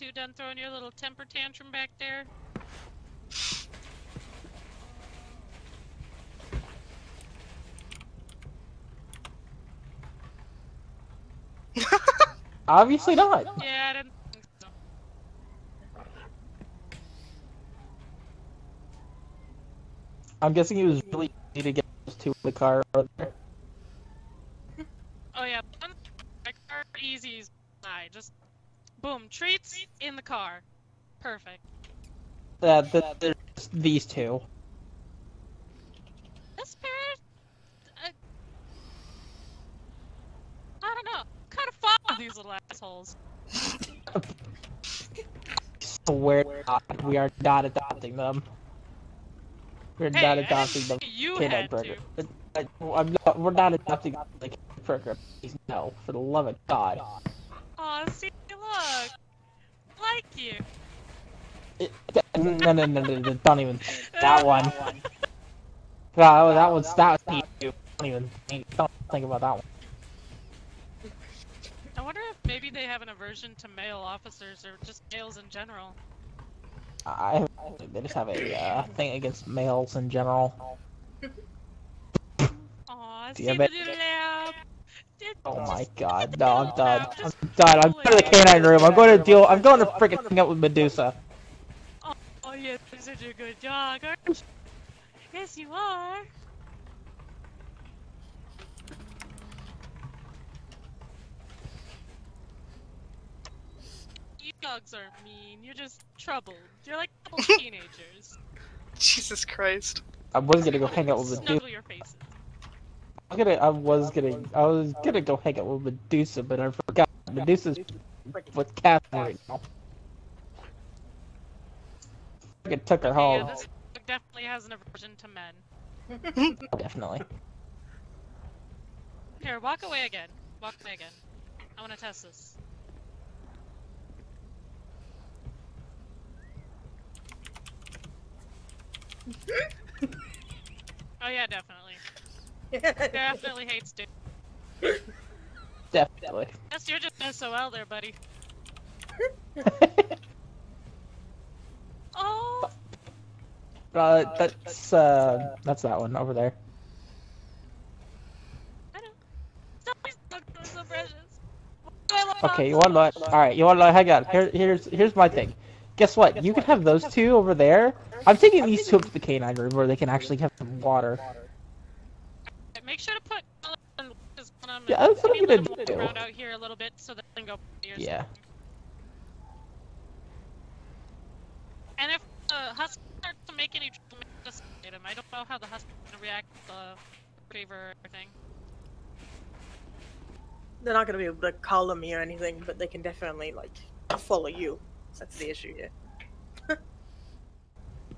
two done throwing your little temper tantrum back there? Obviously not. Yeah, I didn't think so. I'm guessing it was really easy to get those two in the car right there. Oh yeah, my car easy as. Just boom, treats in the car. Perfect. Uh, that, that there's these two. This spirit, I, uh, I don't know. Kind of fond of these little assholes. Swear to God, we are not adopting them. We're Hey, not adopting them. you Canine had burger. to. I'm not, we're not adopting the canine burger. Please, no, for the love of God. Aw, see, look, like you. It- no, no, no, no, don't even. That one. Wow, that one's that was you. Don't even. Don't think about that one. I wonder if maybe they have an aversion to male officers or just males in general. I, I they just have a uh, thing against males in general. Aw, see the lab. It Oh my god, no, I'm done. I'm oh, done. I'm going to the canine room. I'm going to deal. I'm going to oh, freaking hang out with Medusa. Oh, yeah, you're such a good dog, aren't you? Yes, you are. You dogs aren't mean. You're just troubled. You're like little teenagers. Jesus Christ. I was gonna go hang out with Medusa. Snuggle your faces. I was gonna. I was gonna. I was gonna go hang out with Medusa, but I forgot. Medusa's with Catherine right now. Freaking took her Yeah, home. this dog definitely has an aversion to men. Definitely. Here, walk away again. Walk away again. I want to test this. Oh yeah, definitely. Definitely hates dude. Definitely. Yes, you're just SOL there, buddy. Oh, Uh, that's uh, that's that one over there. I know. Stop these dogs are so precious. Why do I love Okay, you want so to? All right, you want to? Hang on. Here, here's here's my thing. Guess what? You can have those two over there. I'm taking these two up to the canine room where they can actually have some water. Make sure to put Ella and Lucas on them. Yeah, that's what maybe I'm gonna walk do. around out here a little bit so they can go Yeah. something. And if the husky starts to make any trouble, just hit him. I don't know how the husky's gonna react to the retriever thing. They're not gonna be able to collar me or anything, but they can definitely like follow you. That's the issue here.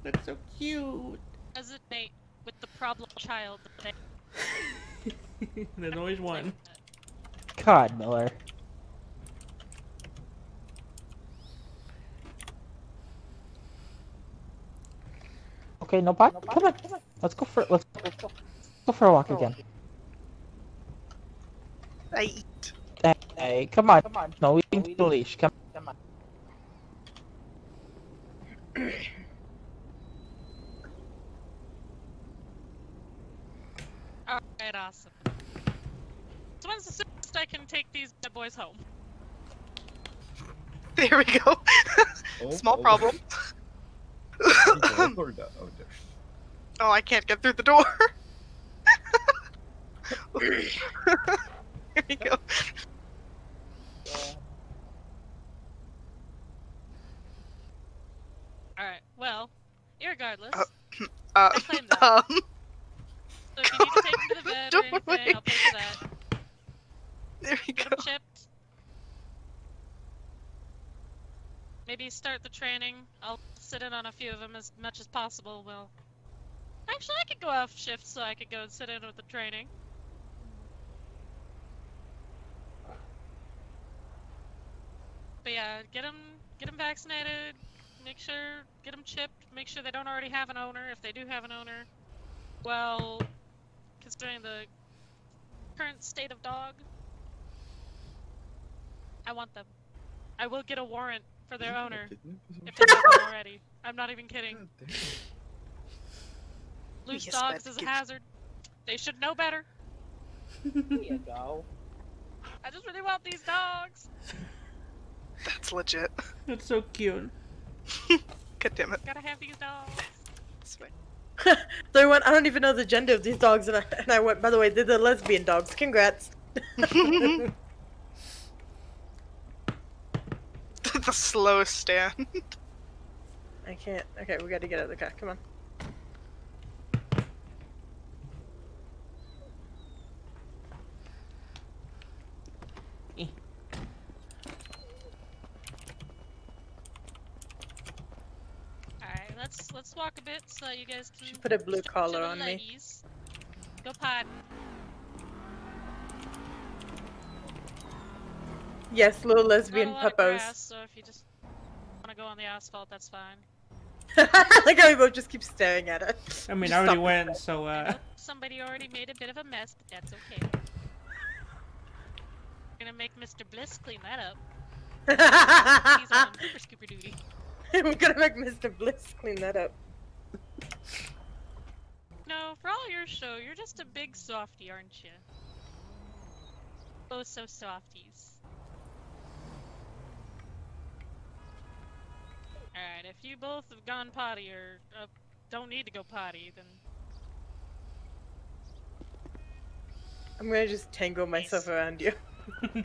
That's so cute. Hesitate with the problem child. That they- There's always one. God, Miller. Okay, no bot. Come on, let's go for let's go for a walk again. I eat. Hey, come on. come on. No, we need the leash. Come. Alright, awesome. So when's the soonest I can take these bad boys home? There we go. Oh, Small oh. problem. Oh, or no- oh, there. I can't get through the door. Here we go. Alright, well, irregardless, Uh, Uh, I claim that. um, so if you need to take them to the vet or Don't anything, worry. I'll pay for that. there we Get go. them chipped. Maybe start the training. I'll sit in on a few of them as much as possible. Well, actually, I could go off shift so I could go and sit in with the training. But yeah, get them, get them vaccinated. Make sure, get them chipped. Make sure they don't already have an owner. If they do have an owner, well, considering the current state of dog, I want them. I will get a warrant for their owner if they haven't already. I'm not even kidding. Loose Yes, dogs is a hazard. They should know better. There you go. I just really want these dogs. That's legit. That's so cute. God damn it. Gotta have these dogs. This way. So I went, I don't even know the gender of these dogs, and I, and I went, by the way, they're the lesbian dogs. Congrats. the slow stand. I can't. Okay, we gotta get out of the car. Come on. Eh. Alright, let's let's walk a bit so you guys can Should put a blue collar on me. Go pod. Yes, little lesbian a lot of puppos. grass, so if you just wanna go on the asphalt, that's fine. like how we both just keep staring at it. I mean, Just I already stop. went, so uh. somebody already made a bit of a mess, but that's okay. Gonna make Mr. Bliss clean that up. He's on super scooper duty. We're gonna make Mr. Bliss clean that up. No, for all your show, you're just a big softy, aren't you? Oh, so softies. Alright, if you both have gone potty or uh, don't need to go potty, then I'm gonna just tangle myself Nice. around you.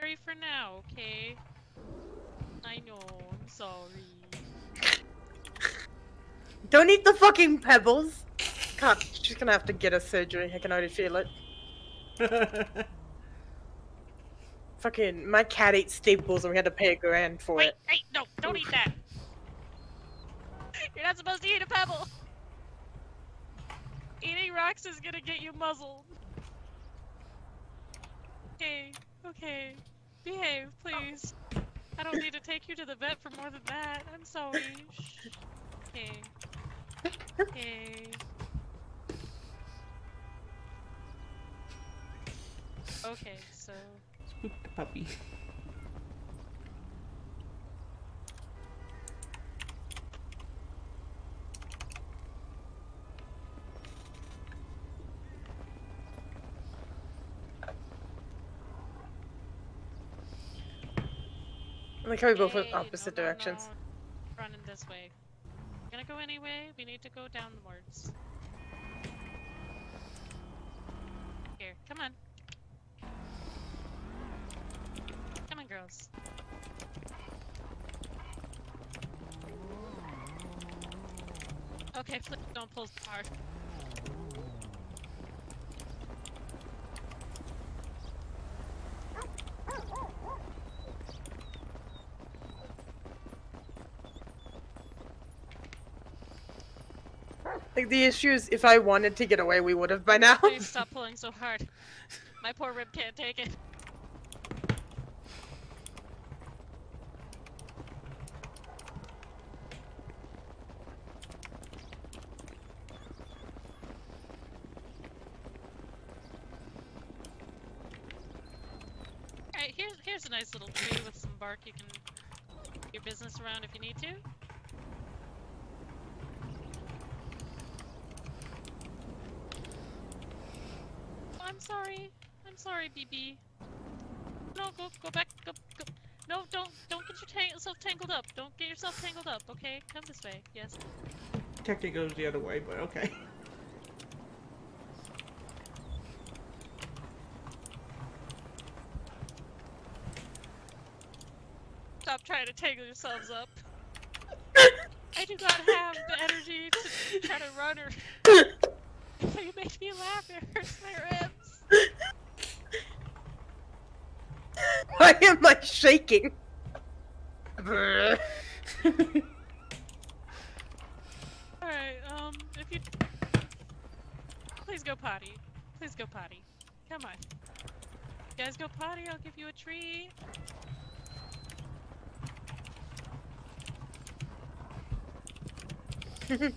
necessary for now, okay? I know, I'm sorry. Don't eat the fucking pebbles. God, she's gonna have to get a surgery. I can already feel it. Fucking, my cat ate staples and we had to pay a grand for Wait, it. hey, no, don't eat that! You're not supposed to eat a pebble! Eating rocks is gonna get you muzzled. Okay, okay. Behave, please. I don't need to take you to the vet for more than that. I'm sorry. Shh. Okay. Okay. Okay, so Spook the puppy. I like how we both went opposite no, no, directions. no. Running this way. We're Gonna go anyway. We need to go downwards. Here, come on. Come on, girls. Okay, flip. Don't pull hard. Like the issue is, if I wanted to get away, we would have by now. Please stop pulling so hard. My poor rib can't take it. Alright, here's here's a nice little tree with some bark you can your business around if you need to. Oh, I'm sorry. I'm sorry, BB. No, go go back. Go go. No, don't don't get your yourself tangled up. Don't get yourself tangled up. Okay, come this way. Yes. Technically goes the other way, but okay. Stop trying to tangle yourselves up. I do not have the energy to try to run or. you make me laugh. It hurts my ribs. Why am I shaking? Alright, um, if you. Please go potty. Please go potty. Come on. You guys go potty, I'll give you a treat.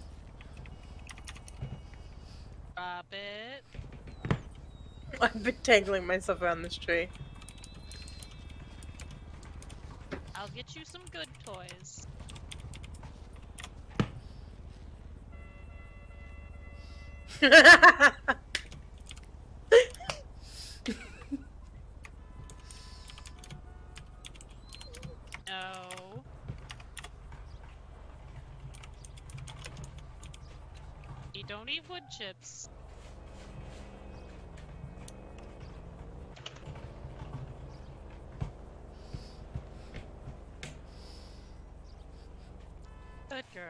Drop it. I've been tangling myself around this tree. I'll get you some good toys. don't eat wood chips. Good girl.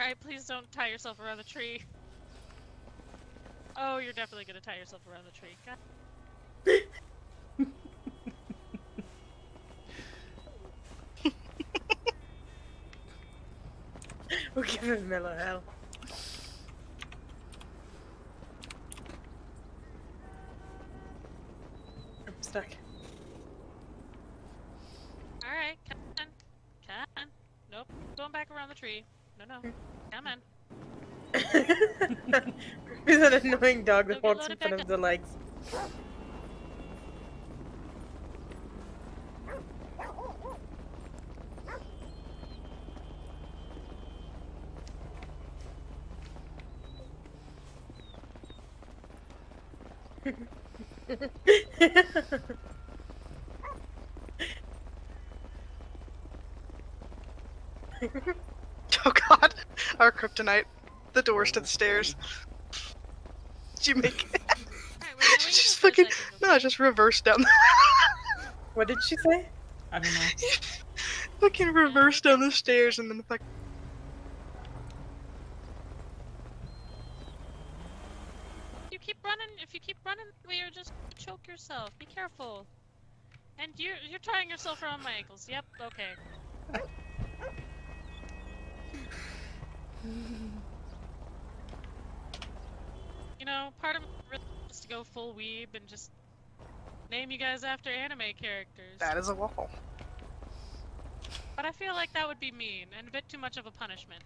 Alright, please don't tie yourself around the tree. Oh, you're definitely gonna tie yourself around the tree. God. We'll give him Miller hell. I'm stuck. Alright, come on. Come on. Nope. Going back around the tree. No, no. Hmm. Come on. He's an annoying dog that walks in front of the legs. Oh god. Our kryptonite. The doors to the stairs. Did you make it? Alright, we're gonna wait just fucking. No, okay? just reverse down the. what did she say? I don't know. fucking reverse down the stairs and then fuck. You keep running. If you keep running, well, you're just gonna choke yourself. Be careful. And tying yourself around my ankles. Yep. Okay. You know, part of really wants to go full weeb and just name you guys after anime characters. That is a wall. But I feel like that would be mean and a bit too much of a punishment.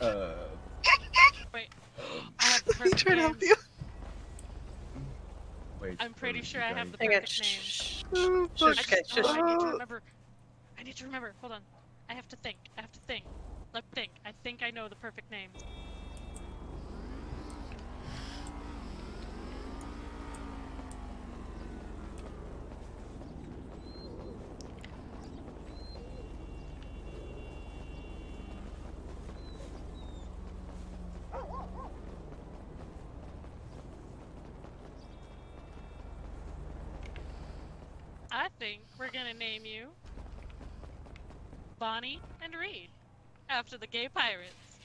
Uh, Wait, I have the He perfect tried to help names. you. wait. I'm pretty oh, sure I have the Hang on. perfect Shh, names. shh, shh, fuck. I just, shh, oh, I need to remember. I need to remember. Hold on. I have to think. I have to think. Let me think. I think I know the perfect names. I think we're gonna name you Bonnie and Reed after the gay pirates.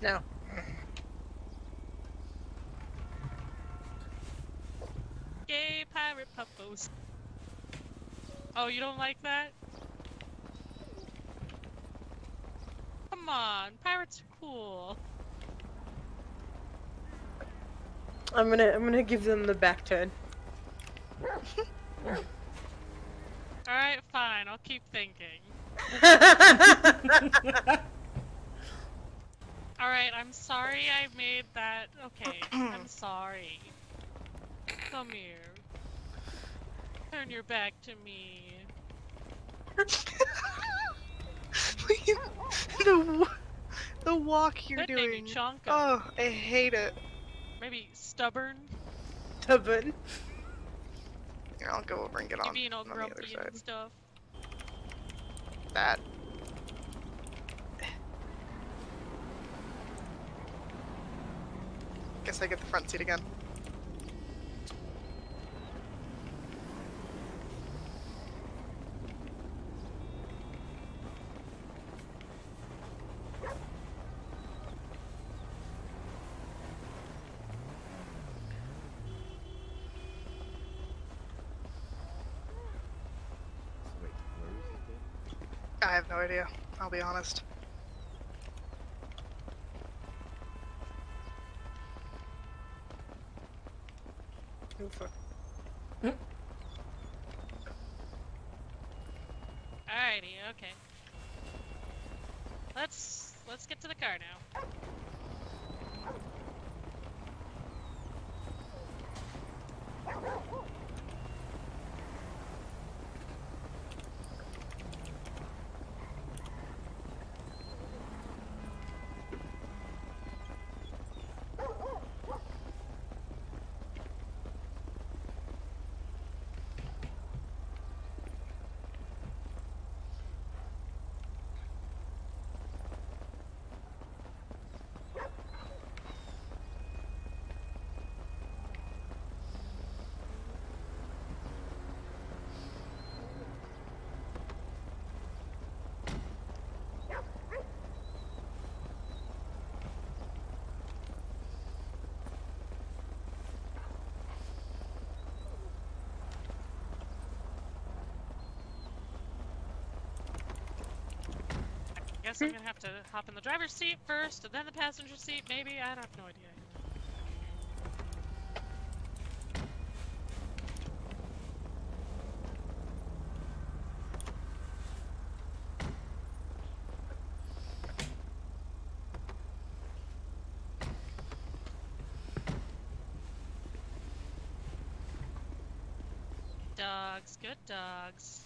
No. Gay pirate puppos. Oh, you don't like that? Come on, pirates are cool. I'm gonna I'm gonna give them the back turn. Alright, fine, I'll keep thinking. Alright, I'm sorry I made that. Okay, I'm sorry. Come here. Turn your back to me. the, the walk you're Could name you doing. Chonka. Oh, I hate it. Maybe stubborn. Stubborn. Here, I'll go over and get You on, being all on the other grumpy side. and stuff. That. Guess I get the front seat again. I have no idea. I'll be honest. Oh, fuck. Alrighty, okay. Let's let's get to the car now. Guess I'm gonna have to hop in the driver's seat first, and then the passenger seat. Maybe I don't have no idea. Dogs, good dogs.